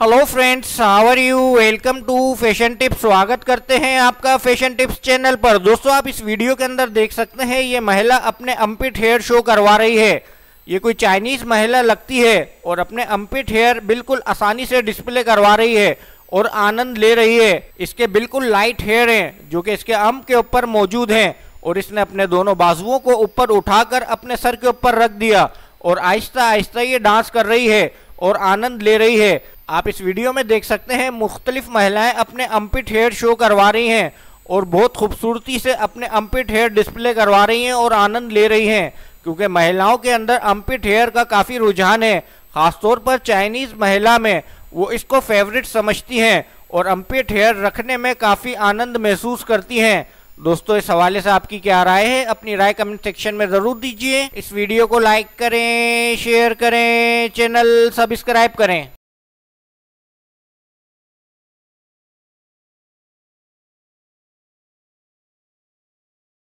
Hello friends how are you welcome to fashion tips स्वागत करते हैं आपका फ़ैशन टिप्स चैनल पर दोस्तों, आप इस वीडियो के अंदर देख सकते हैं, ये महिला अपने अम्पिट हेयर शो करवा रही है। ये कोई चाइनीज़ महिला लगती है और अपने अम्पिट हेयर बिल्कुल आसानी से डिस्प्ले करवा रही है और आनंद ले रही है। इसके बिल्कुल लाइट हेयर हैं, जो कि इसके अम्प के ऊपर मौजूद हैं और इसने अपने दोनों बाजुओं को ऊपर उठाकर अपने सर के ऊपर रख दिया और आहिस्ता आहिस्ता ये डांस कर रही है। और आनंद ले रही है। आप इस वीडियो में देख सकते हैं, मुख्तलिफ़ महिलाएँ अपने अम्पिट हेयर शो करवा रही हैं और बहुत खूबसूरती से अपने अम्पिट हेयर डिस्प्ले करवा रही हैं और आनंद ले रही हैं, क्योंकि महिलाओं के अंदर अम्पिट हेयर का काफ़ी रुझान है। ख़ासतौर पर चाइनीज़ महिला में वो इसको फेवरेट समझती हैं और अम्पिट हेयर रखने में काफ़ी आनंद महसूस करती हैं। दोस्तों, इस हवाले से आपकी क्या राय है? अपनी राय कमेंट सेक्शन में ज़रूर दीजिए। इस वीडियो को लाइक करें शेयर करें चैनल सब्सक्राइब करें।